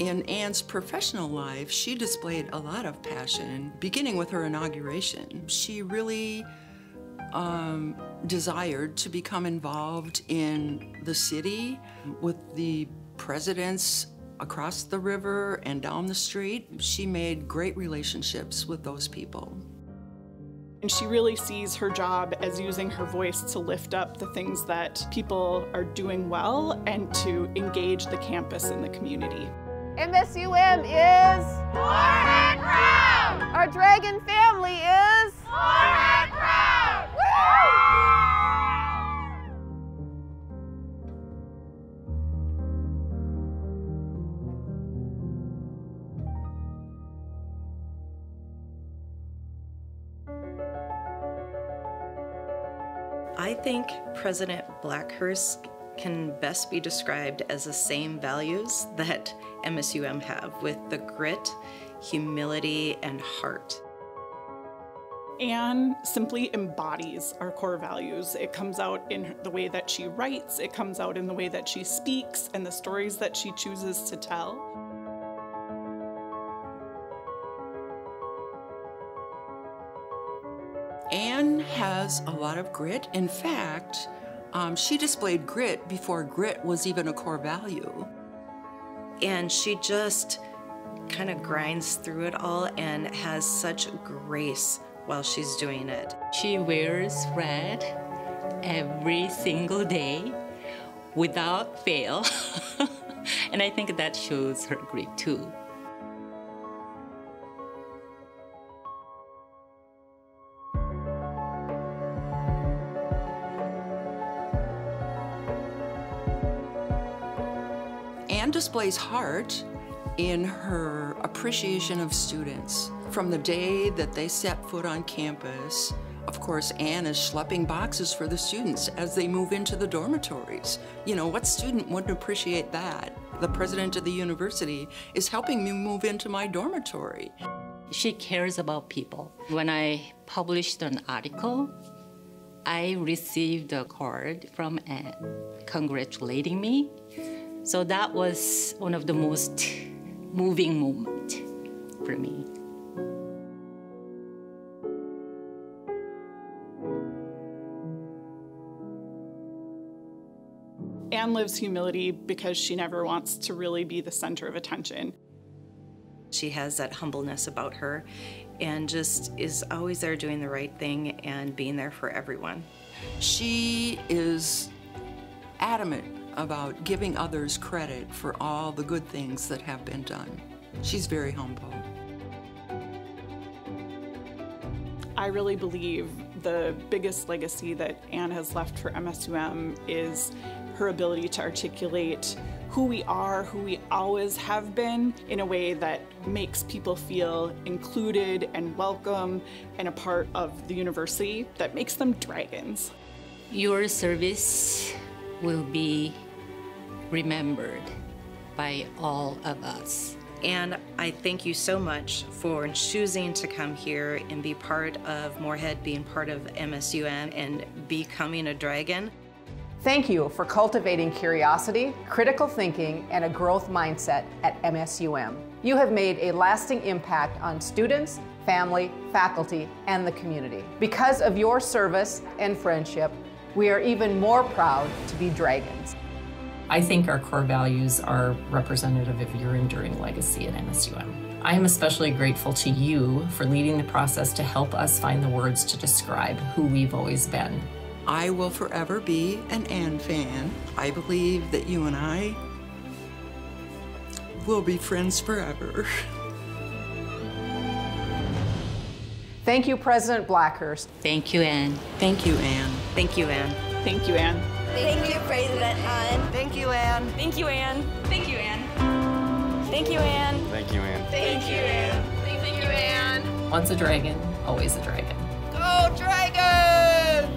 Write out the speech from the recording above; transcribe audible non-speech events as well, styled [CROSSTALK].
In Anne's professional life, she displayed a lot of passion, beginning with her inauguration. She really um, desired to become involved in the city with the presidents across the river and down the street. She made great relationships with those people. And she really sees her job as using her voice to lift up the things that people are doing well and to engage the campus and the community. MSUM is Moorhead proud. Our dragon family is Moorhead proud. I think President Blackhurst can best be described as the same values that MSUM have with the grit, humility, and heart. Anne simply embodies our core values. It comes out in the way that she writes, it comes out in the way that she speaks, and the stories that she chooses to tell. Anne has a lot of grit. In fact, um, she displayed grit before grit was even a core value. And she just kind of grinds through it all and has such grace while she's doing it. She wears red every single day without fail. [LAUGHS] and I think that shows her grit too. Anne displays heart in her appreciation of students. From the day that they set foot on campus, of course, Anne is schlepping boxes for the students as they move into the dormitories. You know, what student wouldn't appreciate that? The president of the university is helping me move into my dormitory. She cares about people. When I published an article, I received a card from Anne congratulating me. So that was one of the most moving moments for me. Anne lives humility because she never wants to really be the center of attention. She has that humbleness about her and just is always there doing the right thing and being there for everyone. She is adamant about giving others credit for all the good things that have been done. She's very humble. I really believe the biggest legacy that Anne has left for MSUM is her ability to articulate who we are, who we always have been, in a way that makes people feel included and welcome and a part of the university, that makes them dragons. Your service will be remembered by all of us. And I thank you so much for choosing to come here and be part of Moorhead, being part of MSUM, and becoming a dragon. Thank you for cultivating curiosity, critical thinking, and a growth mindset at MSUM. You have made a lasting impact on students, family, faculty, and the community. Because of your service and friendship, we are even more proud to be dragons. I think our core values are representative of your enduring legacy at MSUM. I am especially grateful to you for leading the process to help us find the words to describe who we've always been. I will forever be an Anne fan. I believe that you and I will be friends forever. Thank you, President Blackhurst. Thank you, Anne. Thank you, Anne. Thank you, Anne. Thank you, Anne. Thank you, President Anne. Thank you, Anne. Thank you, Anne. Thank you, Anne. Thank you, Anne. Thank you, Anne. Thank you, Anne. Thank you, Anne. Once a dragon, always a dragon. Go, Dragon!